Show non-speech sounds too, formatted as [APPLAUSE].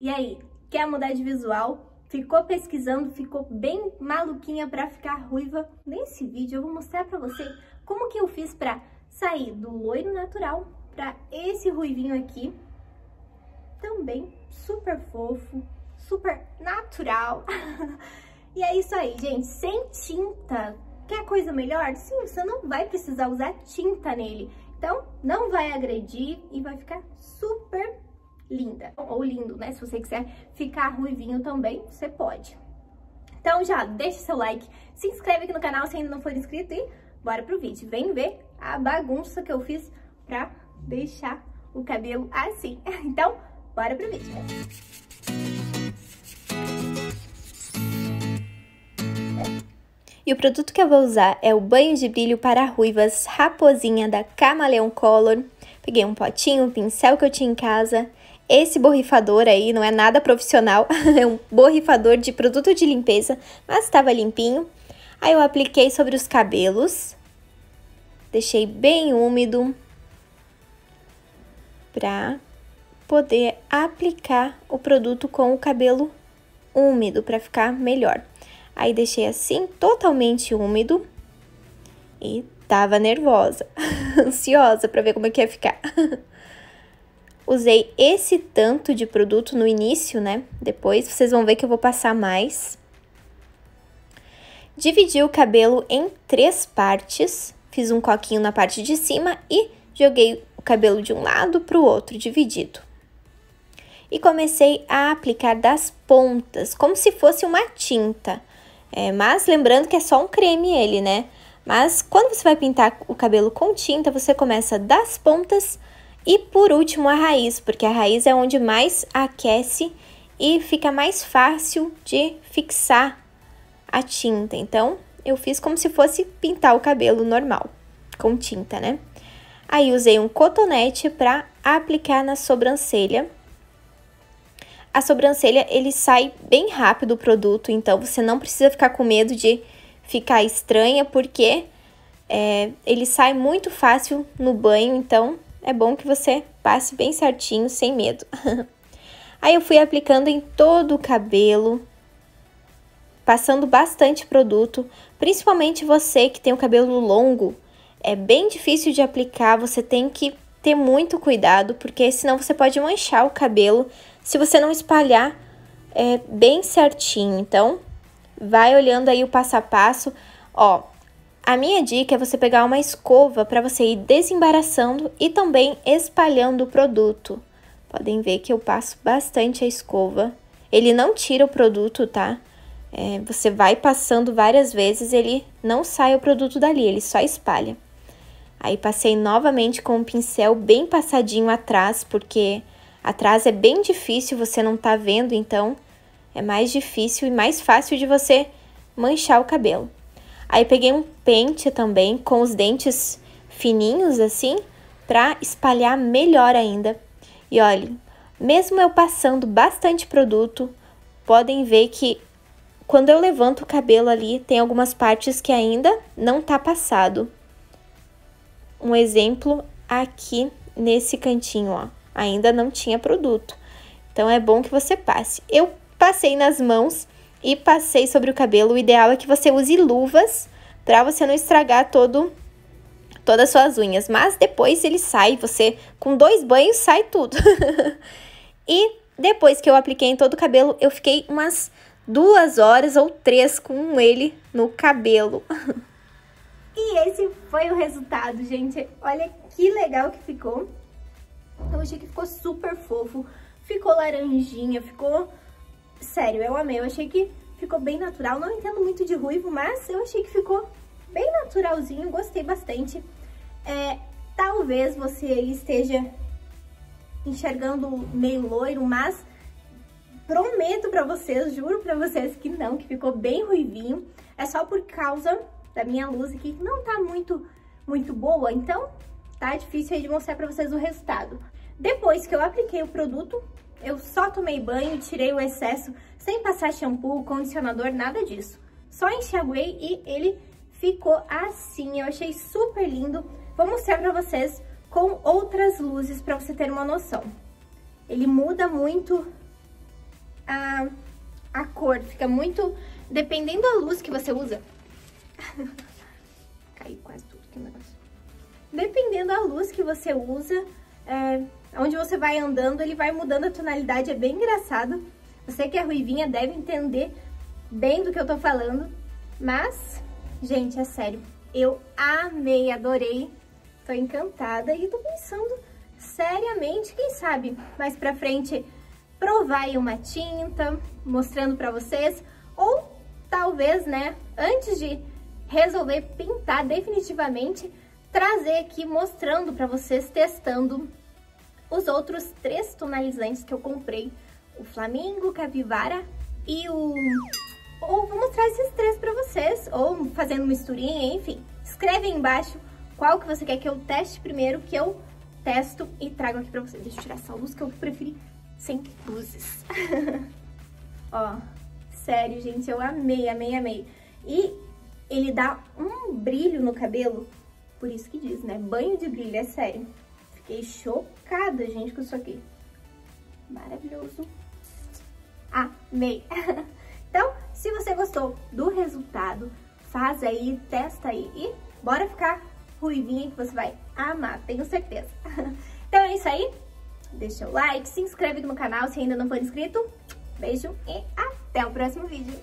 E aí, quer mudar de visual? Ficou pesquisando, ficou bem maluquinha pra ficar ruiva? Nesse vídeo eu vou mostrar pra você como que eu fiz pra sair do loiro natural pra esse ruivinho aqui. Também super fofo, super natural. [LAUGHS] e é isso aí, gente, sem tinta. Quer coisa melhor? Sim, você não vai precisar usar tinta nele. Então, não vai agredir e vai ficar super linda. Ou lindo, né? Se você quiser ficar ruivinho também, você pode. Então já deixa seu like, se inscreve aqui no canal se ainda não for inscrito e bora pro vídeo. Vem ver a bagunça que eu fiz pra deixar o cabelo assim. [LAUGHS] Então, bora pro vídeo. E o produto que eu vou usar é o banho de brilho para ruivas Raposinha da Camaleão Color. Peguei um potinho, um pincel que eu tinha em casa. Esse borrifador aí não é nada profissional, [LAUGHS] é um borrifador de produto de limpeza, mas estava limpinho. Aí eu apliquei sobre os cabelos, deixei bem úmido para poder aplicar o produto com o cabelo úmido para ficar melhor. Aí deixei assim, totalmente úmido. E tava nervosa, [LAUGHS] ansiosa para ver como é que ia ficar. [LAUGHS] Usei esse tanto de produto no início, né? Depois vocês vão ver que eu vou passar mais. Dividi o cabelo em três partes. Fiz um coquinho na parte de cima e joguei o cabelo de um lado para o outro, dividido e comecei a aplicar das pontas, como se fosse uma tinta. É, mas lembrando que é só um creme ele, né? Mas quando você vai pintar o cabelo com tinta, você começa das pontas e por último a raiz, porque a raiz é onde mais aquece e fica mais fácil de fixar a tinta. Então, eu fiz como se fosse pintar o cabelo normal, com tinta, né? Aí usei um cotonete para aplicar na sobrancelha a sobrancelha, ele sai bem rápido o produto, então você não precisa ficar com medo de ficar estranha, porque é, ele sai muito fácil no banho, então é bom que você passe bem certinho, sem medo. [LAUGHS] Aí eu fui aplicando em todo o cabelo, passando bastante produto, principalmente você que tem o cabelo longo, é bem difícil de aplicar, você tem que ter muito cuidado, porque senão você pode manchar o cabelo se você não espalhar é, bem certinho. Então, vai olhando aí o passo a passo. Ó, a minha dica é você pegar uma escova para você ir desembaraçando e também espalhando o produto. Podem ver que eu passo bastante a escova. Ele não tira o produto, tá? É, você vai passando várias vezes, ele não sai o produto dali, ele só espalha. Aí passei novamente com o pincel bem passadinho atrás, porque Atrás é bem difícil, você não tá vendo, então é mais difícil e mais fácil de você manchar o cabelo. Aí peguei um pente também com os dentes fininhos assim, para espalhar melhor ainda. E olha, mesmo eu passando bastante produto, podem ver que quando eu levanto o cabelo ali, tem algumas partes que ainda não tá passado. Um exemplo aqui nesse cantinho, ó ainda não tinha produto. Então é bom que você passe. Eu passei nas mãos e passei sobre o cabelo. O ideal é que você use luvas para você não estragar todo todas as suas unhas, mas depois ele sai, você com dois banhos sai tudo. [LAUGHS] e depois que eu apliquei em todo o cabelo, eu fiquei umas duas horas ou três com ele no cabelo. e esse foi o resultado, gente. Olha que legal que ficou. Eu achei que ficou super fofo, ficou laranjinha, ficou... Sério, eu amei, eu achei que ficou bem natural. Não entendo muito de ruivo, mas eu achei que ficou bem naturalzinho, gostei bastante. É, talvez você esteja enxergando meio loiro, mas prometo pra vocês, juro pra vocês que não, que ficou bem ruivinho. É só por causa da minha luz aqui, que não tá muito, muito boa, então tá difícil aí de mostrar pra vocês o resultado. Depois que eu apliquei o produto, eu só tomei banho, tirei o excesso, sem passar shampoo, condicionador, nada disso. Só enxaguei e ele ficou assim, eu achei super lindo. Vou mostrar pra vocês com outras luzes pra você ter uma noção. Ele muda muito a, a cor, fica muito... Dependendo da luz que você usa... [LAUGHS] Caiu quase tudo, que negócio. Dependendo da luz que você usa, é, onde você vai andando, ele vai mudando a tonalidade, é bem engraçado. Você que é ruivinha deve entender bem do que eu tô falando, mas, gente, é sério, eu amei, adorei, tô encantada e tô pensando seriamente, quem sabe, mais pra frente, provar aí uma tinta, mostrando pra vocês, ou talvez, né, antes de resolver pintar definitivamente, trazer aqui mostrando pra vocês, testando os outros três tonalizantes que eu comprei, o Flamingo, Capivara e o... Ou vou mostrar esses três pra vocês, ou fazendo misturinha, enfim. Escreve aí embaixo qual que você quer que eu teste primeiro, que eu testo e trago aqui pra vocês. Deixa eu tirar essa luz que eu preferi sem luzes. [LAUGHS] Ó, sério, gente, eu amei, amei, amei. E ele dá um brilho no cabelo, por isso que diz, né? Banho de brilho, é sério. Fiquei chocada, gente, com isso aqui. Maravilhoso. Amei. [LAUGHS] então, se você gostou do resultado, faz aí, testa aí e bora ficar ruivinha que você vai amar, tenho certeza. [LAUGHS] então é isso aí. Deixa o like, se inscreve aqui no canal se ainda não for inscrito. Beijo e até o próximo vídeo.